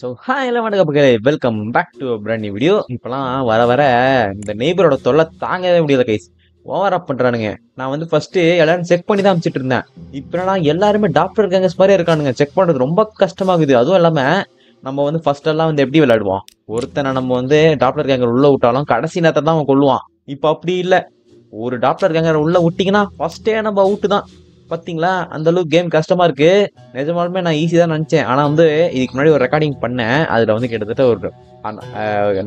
So hi எல்லாம் வணக்கம் மக்களே. Welcome back to brand new video இப்போலாம் வர வர இந்த நெய்பரோட தொல்லை தாங்கவே முடியல கைஸ் ஓவர் அப் பண்ணுறானுங்க நான் வந்து ஃபஸ்ட்டு எல்லாரும் செக் பண்ணி தான் அமைச்சிட்டு இருந்தேன். இப்போ எல்லாருமே டாக்டர் கேங்கஸ் மாதிரி இருக்கானுங்க. செக் பண்ணுறது ரொம்ப கஷ்டமாகுது. அதுவும் இல்லாமல் நம்ம வந்து ஃபர்ஸ்டெல்லாம் வந்து எப்படி விளையாடுவோம்? ஒருத்தனை நம்ம வந்து டாக்டர் கேங்கர் உள்ளே விட்டாலும் கடைசி நேரத்தை தான் அவன் கொள்ளுவான் இப்போ அப்படி இல்லை. ஒரு டாக்டர் கேங்கர் உள்ளே விட்டிங்கன்னா ஃபஸ்ட்டே நம்ம அவுட்டு தான். பார்த்தீங்களா அந்த அளவுக்கு கேம் கஷ்டமா இருக்கு. நிஜமாலுமே நான் ஈஸி தான் நினச்சேன். ஆனால் வந்து இதுக்கு முன்னாடி ஒரு ரெக்கார்டிங் பண்ணேன். அதில் வந்து கிட்டத்தட்ட ஒரு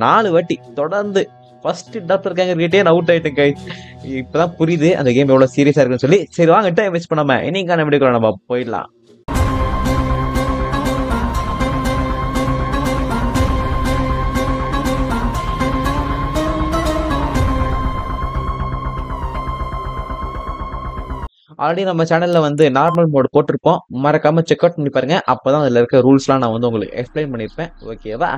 நாலு வாட்டி தொடர்ந்து ஃபர்ஸ்ட் டாக்டர் கேங்கர்கிட்டே நான் அவுட் ஆயிட்டேன் கை இப்போதான் புரியுது அந்த கேம் எவ்வளோ சீரியஸாக இருக்குன்னு சொல்லி. சரி வாங்க டைம் வேஸ்ட் பண்ணாமல் இன்னைக்கான வீடியோ நம்ம போயிடலாம். ஆல்ரெடி நம்ம சேனலில் வந்து நார்மல் மோட் போட்டிருப்போம் மறக்காம செக் அவுட் பண்ணி பாருங்க. அப்பதான் அதில் இருக்க ரூல்ஸ்லாம் நான் வந்து உங்களுக்கு எக்ஸ்பிளைன் பண்ணியிருப்பேன். ஓகேவா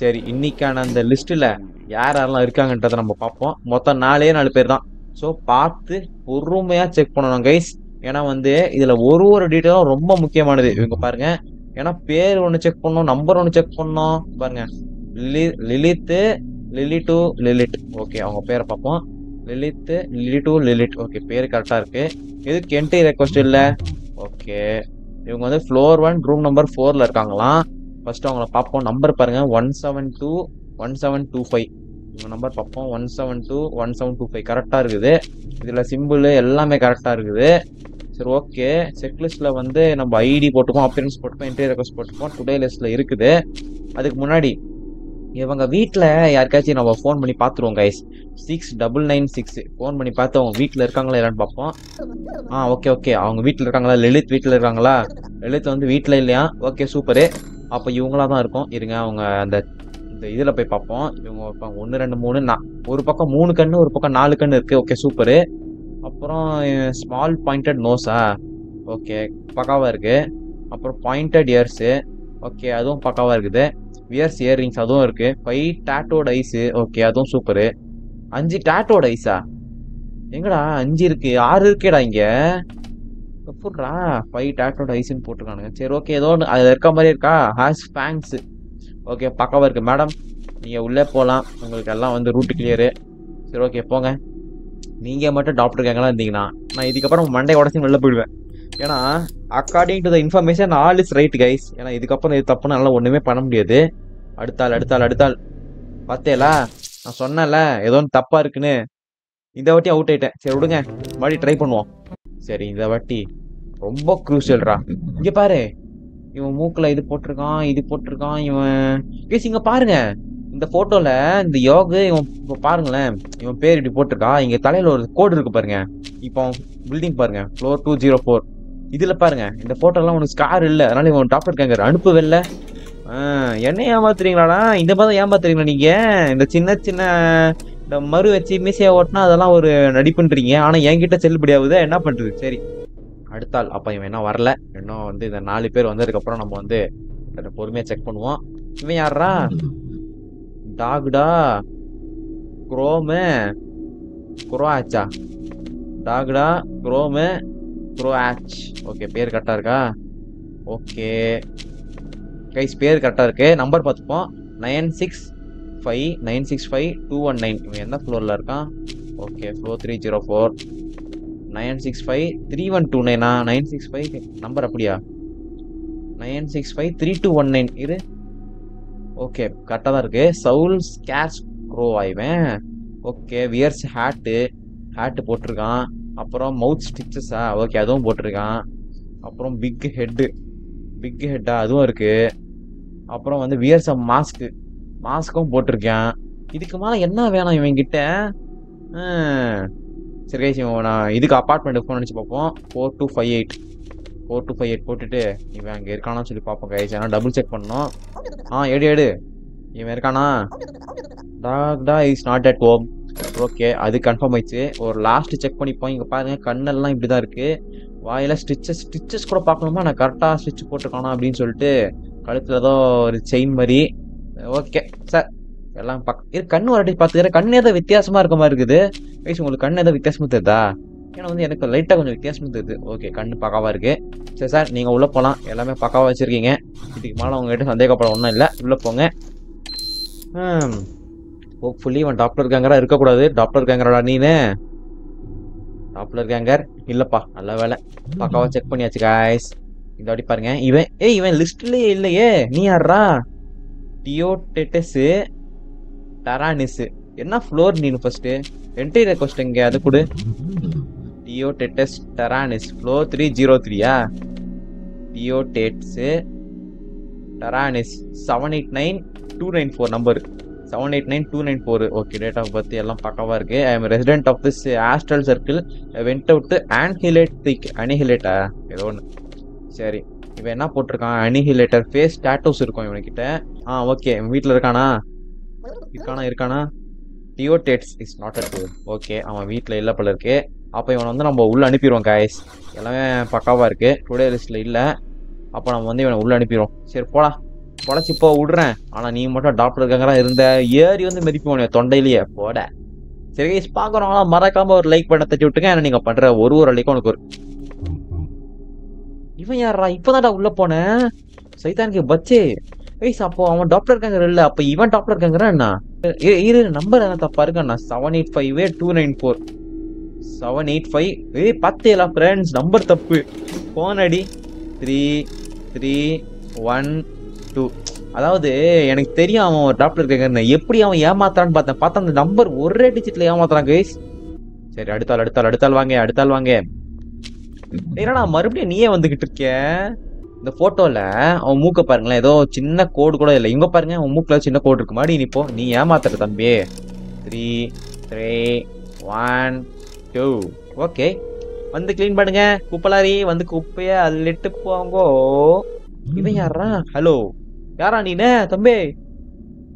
சரி இன்னைக்கான அந்த லிஸ்ட்டில் யார் யாரெல்லாம் இருக்காங்கன்றதை நம்ம பார்ப்போம். மொத்தம் நாலே நாலு பேர் தான். ஸோ பார்த்து பொறுமையாக செக் பண்ணணும் கைஸ் ஏன்னா வந்து இதில் ஒரு ஒரு டீட்டெயிலும் ரொம்ப முக்கியமானது. இவங்க பாருங்கள் ஏன்னா பேர் ஒன்று செக் பண்ணோம் நம்பர் ஒன்று செக் பண்ணோம். பாருங்கள் Lily Lilith Lily to Lilith. Okay அவங்க பேரை பார்ப்போம். Lilith Lily to Lilith. Okay பேர் கரெக்டாக இருக்குது எதுக்கு கென்டி ரெக்வஸ்ட் இல்லை? ஓகே இவங்க வந்து ஃப்ளோர் ஒன் ரூம் நம்பர் ஃபோரில் இருக்காங்களாம். ஃபஸ்ட்டு அவங்கள பார்ப்போம் நம்பர் பாருங்கள் one seven two one seven two five இவங்க நம்பர் பார்ப்போம். One seven two one seven two five கரெக்டாக இருக்குது. இதில் சிம்பிள் எல்லாமே கரெக்டாக இருக்குது. சரி ஓகே செக்லிஸ்ட்டில் வந்து நம்ம ஐடி போட்டுப்போம் அப்பியரன்ஸ் போட்டுப்போம் என்ட்ரி ரெக்வஸ்ட் போட்டுப்போம் டுடே லிஸ்ட்டில் இருக்குது. அதுக்கு முன்னாடி இவங்க வீட்டில் யாருக்காச்சும் நம்ம ஃபோன் பண்ணி பார்த்துருவோம் guys six double nine six phone பண்ணி பார்த்து அவங்க வீட்டில் இருக்காங்களா இல்லைன்னு பார்ப்போம் ஆ ஓகே ஓகே அவங்க வீட்டில் இருக்காங்களா? லலித் வீட்டில் இருக்காங்களா? லலித் வந்து வீட்டில் இல்லையா? ஓகே சூப்பரு அப்போ இவங்களா தான் இருக்கும். இருங்க அவங்க அந்த இந்த இதில் போய் பார்ப்போம் இவங்க ஒன்று ரெண்டு மூணு நான் ஒரு பக்கம் மூணு கண்ணு ஒரு பக்கம் நாலு கண்ணு இருக்குது ஓகே சூப்பரு அப்புறம் ஸ்மால் பாயிண்டட் நோஸா ஓகே பக்காவாக இருக்குது அப்புறம் பாயிண்டட் இயர்ஸு ஓகே அதுவும் பக்காவாக இருக்குது. வியர்ஸ் இயரிங்ஸ் அதுவும் இருக்குது ஃபைவ் டேட்டோட ஐஸு ஓகே அதுவும் சூப்பரு அஞ்சு டேட்டோட ஐஸா எங்கடா அஞ்சு இருக்கு ஆறு இருக்கேடா இங்கே. எப்படா ஃபைவ் டேட்டோட ஐஸ்ன்னு போட்டிருக்கானுங்க. சரி ஓகே ஏதோ ஒன்று அதில் இருக்க மாதிரி இருக்கா? ஹேஸ் ஃபேங்க்ஸ் ஓகே பக்காவாக இருக்குது மேடம் நீங்கள் உள்ளே போகலாம் உங்களுக்கு எல்லாம் வந்து ரூட்டு கிளியரு சரி ஓகே போங்க. நீங்கள் மட்டும் டாக்டர் கேங்கெல்லாம் இருந்தீங்கன்னா நான் இதுக்கப்புறம் மண்டே உடச்சி வெளில போயிடுவேன். ஏன்னா according to the information all is right guys ஏன்னா இதுக்கப்புறம் இது தப்புன்னு ஒன்றுமே பண்ண முடியாது. அடுத்தாள் அடுத்தாள் அடுத்தாள். பார்த்தேலா? நான் சொன்னேன்ல ஏதோ ஒன்று தப்பாக இருக்குன்னு. இந்த வாட்டி அவுட் ஆயிட்டேன். சரி விடுங்க. மறுபடியும் ட்ரை பண்ணுவோம். சரி இந்த வாட்டி. ரொம்ப குரூசியல்ரா இங்கே பாரு. இவன் மூக்கில் இது போட்டிருக்கான் இது போட்டிருக்கான் இவன். கேஸ் இங்கே பாருங்க. இந்த ஃபோட்டோவில் இந்த யோகு இவன் இப்போ பாருங்களேன். இவன் பேர் இப்படி போட்டிருக்கான் இங்கே தலையில் ஒரு கோடு இருக்கு பாருங்க. இப்போ பில்டிங் பாருங்க. ஃப்ளோர் டூ ஜீரோ ஃபோர் இதுல பாருங்க இந்த போட்டோலாம் உனக்கு ஸ்கார் இல்ல. அதனால இவன் டாக்டர் இருக்காங்க அனுப்பவே என்ன ஏமாத்துறீங்களாடா? இந்த மாதிரி ஏமாத்துறீங்களா நீங்க? இந்த சின்ன சின்ன இந்த மறு வச்சு மீசையை ஓட்டினா அதெல்லாம் ஒரு நடிப்புன்றீங்க. ஆனா என்கிட்ட செல்லுபடியாகுது என்ன பண்றது? சரி. அடுத்தாள் அப்ப இவன் என்ன வரல. இன்னும் வந்து இந்த நாலு பேர் வந்ததுக்கு அப்புறம் நம்ம வந்து இதை பொறுமையா செக் பண்ணுவோம். இவன் யாரா டாக்டா குரோமு. குரோ ஆச்சா? டாக்டா குரோமு. குரோஆச் ஓகே பேர் கரெக்டாக இருக்கா? ஓகே கைஸ் பேர் கரெக்டாக இருக்குது நம்பர் பார்த்துப்போம். Nine six five nine six five two one nine இவன் எந்த ஃப்ளோரில் இருக்கான்? Okay floor three zero four nine six five three one two நைனா நைன் சிக்ஸ் ஃபைவ் நம்பர் அப்படியா? Nine six five three two one nine இரு. Okay கரெக்டாக தான் இருக்குது சவுல் ஸ்கேட்ச் க்ரோ ஆயிவேன் ஓகே வியர்ஸ் ஹேட்டு ஹேட்டு போட்டிருக்கான். அப்புறம் மவுத் ஸ்டிச்சஸா ஓகே அதுவும் போட்டிருக்கான். அப்புறம் பிக் ஹெட்டு பிக் ஹெட்டா அதுவும் இருக்குது அப்புறம் வந்து வியர்ஸ் மாஸ்க்கு மாஸ்க்கும் போட்டிருக்கேன். இதுக்கு மேலே என்ன வேணும் இவங்கிட்ட சரி கைஸ் இவன் நான் இதுக்கு அப்பார்ட்மெண்ட் ஃபோன் அடிச்சு பார்ப்போம். Four two five eight four two five eight போட்டுட்டு இவன் அங்கே இருக்கானான்னு சொல்லி பார்ப்போம் கைஸ் ஏன்னா டபுள் செக் பண்ணணும். ஆ எடு எடு. இவன் இருக்கானா? Doctor is not at home okay அது கன்ஃபார்ம் ஆயிடுச்சு. ஒரு லாஸ்ட் செக் பண்ணிப்போம் இங்கே பாருங்க கண்ணெல்லாம் இப்படி தான் இருக்குது வாயில் ஸ்டிச்சஸ் ஸ்டிச்சஸ் கூட பார்க்கணுமா? நான் கரெக்டாக ஸ்டிச் போட்டிருக்கானா அப்படின்னு சொல்லிட்டு கழுத்தில் ஏதோ ஒரு செயின் மாதிரி. ஓகே சார் எல்லாம் பக் இது ஒரு வரட்டி பார்த்துக்கிறேன் கண் ஏதோ வித்தியாசமாக இருக்க மாதிரி இருக்குது. வயசு உங்களுக்கு கண் ஏதோ வித்தியாசமாக தெரியுதா? ஏன்னா வந்து எனக்கு லைட்டாக கொஞ்சம் வித்தியாசமாக தெரியுது. ஓகே கண் பக்காவாக இருக்குது சரி சார் நீங்கள் உள்ளே போகலாம் எல்லாமே பக்காவாக வச்சுருக்கீங்க. இதுக்கு மேலே உங்ககிட்ட சந்தேகப்பட ஒன்றும் இல்லை. உள்ளே போங்க. ஹோப்ஃபுல்லி இவன் டாப்லர் கேங்கரா இருக்கக்கூடாது. டாப்லர் கேங்கராடா நீனு. டாக்டர் கேங்கர் இல்லைப்பா நல்ல வேலை. பக்காவாக செக் பண்ணியாச்சு காய்ஸ் இந்த வாட்டி பாருங்க இவன் ஏய் இவன் லிஸ்ட்லயே இல்லையே. நீ யாரா டியோடெட்டஸு டரானிஸு என்ன ஃப்ளோர் நீனு ஃபர்ஸ்ட் என்ட்ரி ரெக்வஸ்ட் இங்கே அது கொடு. Deodatus Taranis floor three zero த்ரீயா Deodatus Taranis seven eight nine two nine four number seven eight nine two nine four okay date of birth எல்லாம் பக்கவாக இருக்குது I am resident of this astral circle went out annihilatic annihilator ஏதோ ஒன்று சரி இவன் என்ன போட்டிருக்கான்? அனிஹிலேட்டர் face tattoos இருக்கும் இவனுக்கிட்ட. ஆ ஓகே வீட்டில் இருக்கானா? இருக்கானா இருக்கானா? Deodatus is not at okay அவன் வீட்டில் இல்லை போல இருக்கு. அப்போ இவனை வந்து நம்ம உள்ளே அனுப்பிடுவோம் காய்ஸ் எல்லாமே பக்காவாக இருக்குது டுடே லிஸ்ட்டில் இல்லை. அப்போ நம்ம வந்து இவனை உள்ளே அனுப்பிடுவோம். சரி போடா பொழைச்சி போ விடுறேன். ஆனால் நீ மட்டும் டாக்டர் இருக்காங்களா இருந்த. ஏறி வந்து மிதிப்போம் தொண்டையிலேயே. போட. சரி கைஸ் பார்க்குறோம் மறக்காம ஒரு லைக் பண்ண தட்டி விட்டுங்க ஏன்னா நீங்கள் பண்ணுற ஒரு ஒரு லைக்கும் உனக்கு ஒரு இவன் யாரா இப்போதான்டா உள்ள போனேன் சைத்தானுக்கு பச்சே. ஐஸ் அப்போ அவன் டாக்டர் இருக்காங்க இல்ல. அப்ப இவன் டாக்டர் இருக்காங்கிறா என்ன? இரு- நம்பர் என்ன தப்பா இருக்கா seven eight five two nine four seven eight five ஏய் பத்தேலா ஃப்ரெண்ட்ஸ் நம்பர் தப்பு. போனடி த்ரீ த்ரீ ஒன் டூ அதாவது எனக்கு தெரியும் அவன் ஒரு டாக்டர் இருக்காங்க எப்படி அவன் ஏமாத்துறான்னு பார்த்தேன். பார்த்தா அந்த நம்பர் ஒரே டிஜிட்ல ஏமாத்துறான் கைஸ் சரி அடுத்தாள் அடுத்தாள் அடுத்தாள் வாங்க அடுத்தாள் வாங்க. ஏன்னா மறுபடியும் நீயே வந்துகிட்டு இருக்க? இந்த போட்டோல அவன் மூக்க பாருங்களேன். ஏதோ சின்ன கோடு கூட இல்லை. இங்க பாருங்க அவன் மூக்குல சின்ன கோடு இருக்கு. மாடி நீ இப்போ நீ ஏமாத்துற தம்பி. Three three one two okay வந்து க்ளீன் பண்ணுங்க. குப்பலாரி வந்து குப்பைய அள்ளிட்டு போங்கோ. இவன் யாரா ஹலோ யாரா நீனே? தம்பி.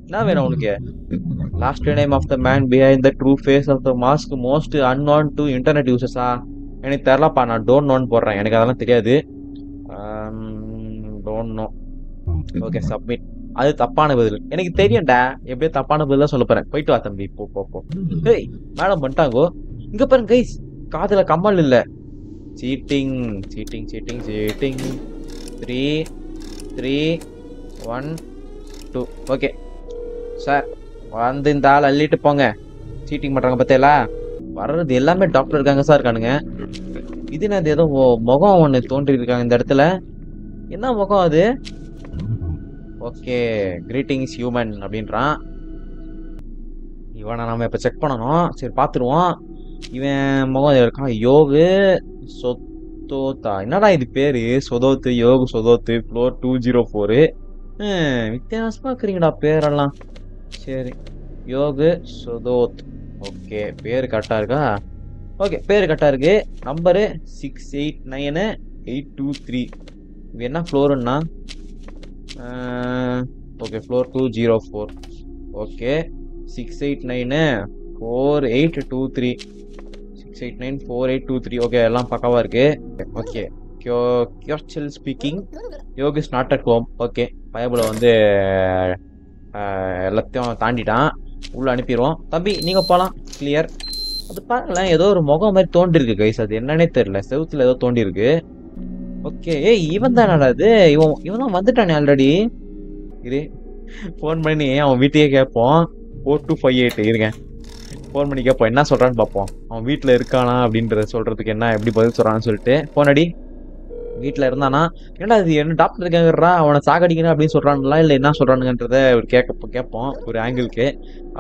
என்ன வேணும் உனக்கு? Last name of the man behind the true face of the mask most unknown to internet யூசர்ஸா எனக்கு தெரிலப்பா நான் டோன்ட் நோன் போடுறேன். எனக்கு அதெல்லாம் தெரியாது. டோன்ட் நோ ஓகே சப்மிட் அது தப்பான பதில். எனக்கு தெரியும்டா. எப்படியோ தப்பான பதில் தான் சொல்ல போறேன். போயிட்டு வா தம்பி. போ போ போ. ஏய் மேடம் பண்ணிட்டாங்கோ இங்க பாருங்க கைஸ் காதுல கம்மல் இல்ல. Cheating cheating cheating cheating three three one two okay sir வந்து இந்த ஆள் அள்ளிட்டு போங்க. சீட்டிங் பண்ணுறாங்க பார்த்தீங்களா வர்றது எல்லாமே டாக்டர் இருக்காங்க சார் இருக்கானுங்க இது நான் ஏதோ முகம் ஒன்று தோன்றி இருக்காங்க இந்த இடத்துல. என்ன முகம் அது? ஓகே கிரீட்டிங்ஸ் ஹியூமன் அப்படின்றான். இவனை நம்ம இப்போ செக் பண்ணணும். சரி பார்த்துருவோம். இவன் முகம் இருக்கான்? யோகு சொத்தோத்தா. என்னடா இது பேர்? Sothoth Yog Sothoth floor two zero four வித்தியாசமாக இருக்கிறீங்கடா பேரெல்லாம். சரி. யோகு சுதோத். ஓகே பேர் கரெக்டாக இருக்கா? ஓகே பேர் கரெக்டாக இருக்கு. Number six eight nine eight two three இது என்ன ஃப்ளோருன்னா okay floor two zero four okay six eight nine four eight two three six eight nine four eight two three okay எல்லாம் பக்காவாக இருக்குது ஓகே கியோ கியோர்ச்சல் speaking Yog is not at home okay பயபுல வந்து எல்லாத்தையும் தாண்டிட்டான். உள்ள அனுப்பிடுவோம் தம்பி நீங்கள் போகலாம் கிளியர் அது பாருங்களேன் ஏதோ ஒரு முகம் மாதிரி தோண்டிருக்கு கைஸ் அது என்னன்னே தெரியல. செவுத்துல ஏதோ தோண்டிருக்கு ஓகே ஏய் இவன் தானடா அது? இவன் இவன் தான் வந்துட்டானே ஆல்ரெடி இரு. ஃபோன் பண்ணி அவன் வீட்டையே கேட்போம். ஃபோர் டூ ஃபைவ் எயிட் இருங்க. ஃபோன் பண்ணி கேட்போம். என்ன சொல்கிறான்னு பார்ப்போம். அவன் வீட்டில் இருக்கானா அப்படின்றத சொல்கிறதுக்கு என்ன எப்படி பதில் சொல்கிறான்னு சொல்லிட்டு. ஃபோன் அடி. வீட்டில் இருந்தானா ஏன்டா இது என்ன டாக்டர் இருக்காங்கறா அவனை சாகடிக்கணும் அப்படின்னு சொல்றானுங்களா இல்லை என்ன சொல்கிறானுங்கன்றத ஒரு கேட்க கேட்போம் ஒரு ஆங்கிளுக்கு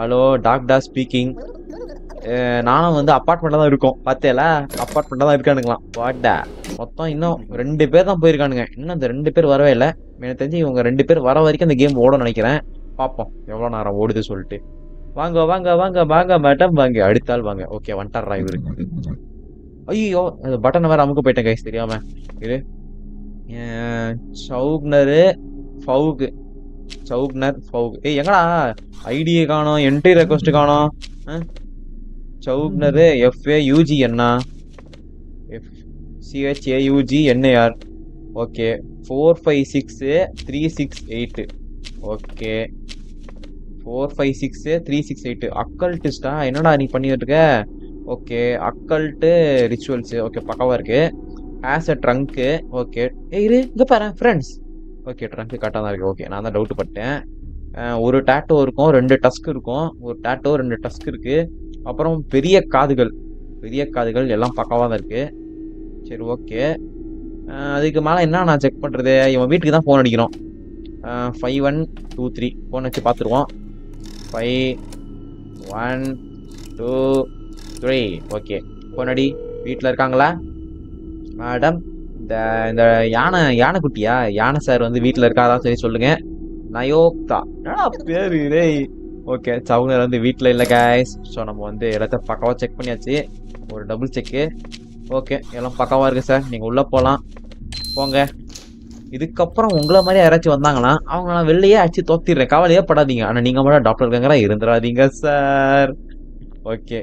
ஹலோ டாக்டர் ஸ்பீக்கிங் நானும் வந்து அப்பார்ட்மெண்ட்டில் தான் இருக்கோம். பார்த்தேல அப்பார்ட்மெண்ட்டாக தான் இருக்கானுங்களாம். வாட்டா மொத்தம் இன்னும் ரெண்டு பேர் தான் போயிருக்கானுங்க. இன்னும் அந்த ரெண்டு பேர் வரவே இல்லை. எனக்கு தெரிஞ்சு இவங்க ரெண்டு பேர் வர வரைக்கும் அந்த கேம் ஓட நினைக்கிறேன். பார்ப்போம் எவ்வளோ நேரம் ஓடுது சொல்லிட்டு. வாங்க வாங்க வாங்க வாங்க மேடம் வாங்க அடுத்தாள் வாங்க. ஓகே வந்துட்டாரா இவரு. ஐயோ அந்த பட்டனை வேற அமுக்க போயிட்டேன் கைஸ் தெரியாம. இரு சவுக்னரு ஃபவுக்கு சவுக்னர் ஃபவுக். ஏய் எங்கடா? ஐடியை காணோம் என்ட்ரி ரெக்வஸ்ட் காணோம். சவுக்னரு எஃப்ஏ யூஜி என்ன F C H A U G N A R okay. Four five six three six eight okay. Four five six three six eight அக்கல்டிஸ்டா என்னடா நீ பண்ணிட்டு இருக்க? ஓகே அக்கல்ட்டு ரிச்சுவல்ஸு ஓகே பக்கவாக இருக்குது as a trunk okay. ஏய் இரு இங்கே பாரு ஃப்ரெண்ட்ஸ் ஓகே ட்ரங்க்கு கரெக்டாக தான் இருக்குது ஓகே நான் தான் டவுட் பட்டேன். ஒரு டேட்டோ இருக்கும் ரெண்டு டஸ்க் இருக்கும். ஒரு டேட்டோ ரெண்டு டஸ்க் இருக்குது அப்புறம் பெரிய காதுகள். பெரிய காதுகள் எல்லாம் பக்கவாக தான் இருக்குது சரி ஓகே. அதுக்கு மேலே என்ன நான் செக் பண்ணுறது இவன் வீட்டுக்கு தான் ஃபோன் அடிக்கிறோம் five one two three phone வச்சு பார்த்துருவோம். Five one two three okay பொன்னடி வீட்டில் இருக்காங்களா? மேடம் இந்த இந்த யானை யானைக்குட்டியா? யானை சார் வந்து வீட்டில் இருக்காதான் சரி சொல்லுங்க. நயோக்தா. பேர் பேரு டேய் ஓகே சவுனர் வந்து வீட்டில் இல்லை கேஸ் ஸோ நம்ம வந்து எல்லாத்தையும் பக்காவாக செக் பண்ணியாச்சு. ஒரு டபுள் செக்கு ஓகே எல்லாம் பக்காவாக இருக்குது சார் நீங்கள் உள்ளே போகலாம் போங்க. இதுக்கப்புறம் உங்களை மாதிரி யாராச்சும் வந்தாங்கன்னா அவங்க நான் வெளியே அடிச்சு தோத்திடுறேன். கவலையே படாதீங்க. ஆனால் நீங்கள் மட்டும் டாக்டர் இருக்காங்களா இருந்துடாதீங்க சார் ஓகே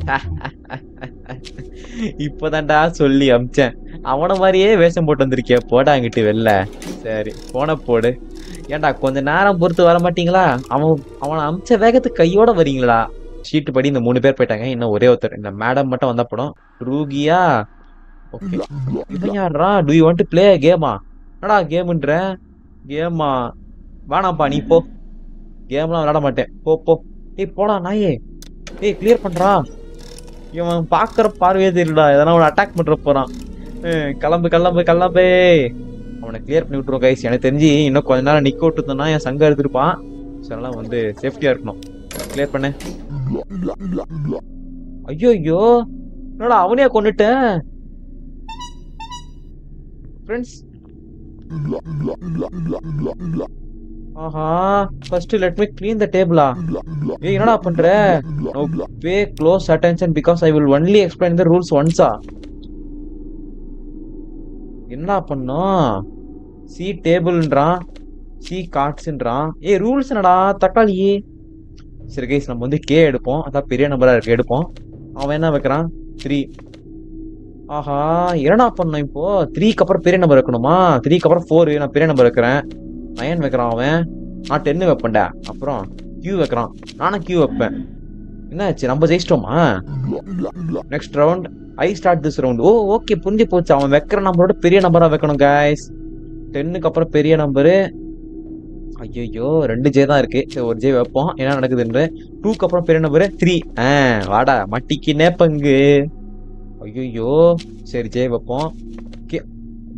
இப்போதான்டா சொல்லி அமிச்சேன். அவன மாதிரியே வேஷம் போட்டு வந்திருக்கிய. போடா அங்கிட்டு வெளில. சரி போன போடு. ஏன்டா கொஞ்ச நேரம் பொறுத்து வர மாட்டீங்களா? அவன் அவனை அமிச்ச வேகத்துக்கு கையோட வரீங்களா? ஷீட்டு படி இந்த மூணு பேர் போயிட்டாங்க. இன்னும் ஒரே ஒருத்தர். இந்த மேடம் மட்டும் வந்த படம் ரூகியா? ஓகே இவன் யாரா do you want to play கேமா என்னடா கேமுன்ற கேமா வேணாம்ப்பா நீ போ. கேம்லாம் விளையாட மாட்டேன். போ போ. ஏய் போடா நாயே. ஏய் கிளியர் பண்றா. இவன் பாக்குற பார்வையே தெரியலடா. எதனா அவனை அட்டாக் பண்ற போறான். கிளம்பு கிளம்பு கிளம்பு. அவனை கிளியர் பண்ணி விட்டுருவோம் கைஸ் எனக்கு தெரிஞ்சு இன்னும் கொஞ்ச நேரம் நிக்க விட்டுருந்தோம்னா என் சங்கம் எடுத்துருப்பான். ஸோ அதெல்லாம் வந்து சேஃப்டியா இருக்கணும். கிளியர் பண்ணு. ஐயோ ஐயோ என்னடா அவனையா கொண்டுட்டேன் friends Aha first let me clean the டேபிளா ஏய் என்னடா பண்ற? No pay close attention because I will only explain the rules ஒன்ஸா என்னடா பண்ணோம் சி டேபிள்ன்றான் சி கார்ட்ஸ்ன்றான் ஏய் ரூல்ஸ் என்னடா? தக்காளி. சரி கைஸ் நம்ம வந்து கே எடுப்போம். அதான் பெரிய நம்பரா இருக்கு எடுப்போம். அவன் என்ன வைக்கிறான்? த்ரீ ஆஹா என்னடா பண்ணோம் இப்போ? த்ரீக்கு அப்புறம் பெரிய நம்பர் வைக்கணுமா? த்ரீக்கு அப்புறம் ஃபோர் நான் பெரிய நம்பர் வைக்கிறேன். நயன் வைக்கிறான் அவன். நான் டென்னு வைப்பேன்டா. அப்புறம் கியூ வைக்கிறான். நானும் கியூ வைப்பேன். என்னாச்சு? நம்ம ஜெயிச்சிட்டோமா? Next round I start this round oh okay புரிஞ்சு போச்சு. அவன் வைக்கிற நம்பரோட பெரிய நம்பரா வைக்கணும் கைஸ் டென்னுக்கு அப்புறம் பெரிய நம்பரு ஐயோ ரெண்டு ஜே தான் இருக்கு. சரி ஒரு ஜே வைப்போம். என்ன நடக்குதுன்னு டூக்கு அப்புறம் பெரிய நம்பரு த்ரீ ஆ வாடா மட்டிக்கு பங்கு. ஐயோ சரி ஜே வைப்போம்.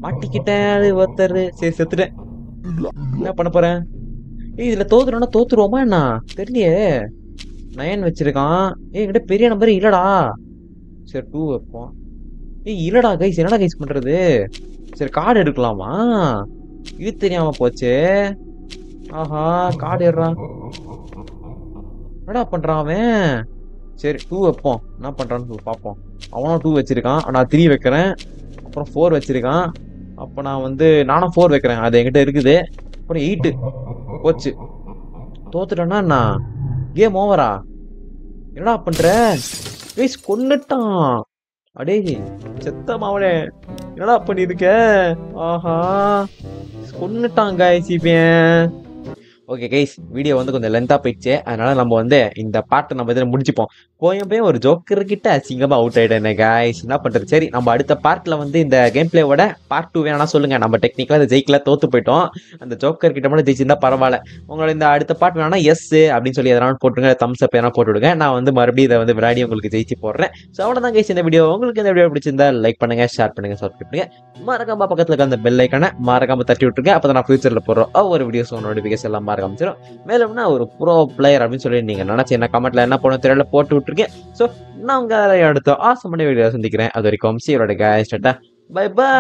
மாட்டிக்கிட்டேன் அது ஒருத்தர். சரி செத்துட்டேன். என்ன பண்ண போறேன் ஏய் இதுல தோத்துறோம்னா தோத்துருவோமா என்ன? தெரியலையே. நயன் வச்சிருக்கான். ஏய் என்கிட்ட பெரிய நம்பர் இல்லடா. சரி டூ வைப்போம். ஏய் இல்லடா கைஸ் என்னடா கைஸ் பண்றது? சரி கார்டு எடுக்கலாமா? இது தெரியாம போச்சே. ஆஹா கார்டு எடுறான் என்னடா பண்றான் அவன்? சரி டூ வைப்போம். என்ன பண்றான்னு பார்ப்போம் அவனும் டூ வச்சிருக்கான். நான் த்ரீ வைக்கிறேன். அப்புறம் ஃபோர் வச்சிருக்கான். அப்போ நான் வந்து நானும் ஃபோர் வைக்கிறேன். அது என்கிட்ட இருக்குது. அப்புறம் எயிட்டு போச்சு. தோத்துட்டேன்னா என்ன? கேம் ஓவரா என்னடா பண்ற? ஏய் கொன்னுட்டான். அடே செத்த மாவனே. என்னடா பண்ணிருக்க ஆஹா. கொன்னுட்டான் காய்ச்சிப்பேன் ஓகே கைஸ் வீடியோ வந்து கொஞ்சம் லென்த்தாக போயிடுச்சு. அதனால நம்ம வந்து இந்த பாட்டை நம்ம இதில் முடிச்சுப்போம். போயும் போய் ஒரு ஜோக்கர்கிட்ட அசிங்கமாக அவுட் ஆயிட்டேன் கைஸ் என்ன பண்ணுறது சரி நம்ம அடுத்த பார்ட்டில் வந்து இந்த கேம் பிளேவோட பார்ட் டூ வேணா சொல்லுங்க. நம்ம டெக்னிக்கலாக இந்த ஜெயிக்கல தோற்று போயிட்டோம். அந்த ஜோக்கர் கிட்ட மட்டும் ஜெயிச்சிருந்தா பரவாயில்ல. உங்களோட இந்த அடுத்த பார்ட் வேணா எஸ் அப்படின்னு சொல்லி எதனா போட்டுருங்க. தம்ஸ் அப் எதனா போட்டு விடுங்க. நான் வந்து மறுபடியும் இதை வந்து விளையாடி உங்களுக்கு ஜெயிச்சு போடுறேன். ஸோ அவ்வளோதான் கைஸ் இந்த வீடியோ உங்களுக்கு இந்த வீடியோ பிடிச்சிருந்தா லைக் பண்ணுங்க ஷேர் பண்ணுங்க சப்ஸ்கிரைப் பண்ணுங்க. மறக்காம பக்கத்தில் இருக்க அந்த பெல் ஐக்கான மறக்காம தட்டி விட்டுருங்க. அப்போ நான் ஃபியூச்சரில் போடுறோம் ஒவ்வொரு வீடியோஸ் நோட்டிஃபிகேஷன் எல்லாம் மறக்க ஆரம்பிச்சிடும் மேலும்னா ஒரு ப்ரோ பிளேயர் அப்படின்னு சொல்லி நீங்கள் நினச்சி என்ன கமெண்ட்ல என்ன பண்ண தெரியல போட்டு விட்டுருக்கேன். ஸோ நான் உங்கள் அடுத்த ஆசமான வீடியோ சந்திக்கிறேன். அது வரைக்கும் சீரோட கேஸ்டா பை பை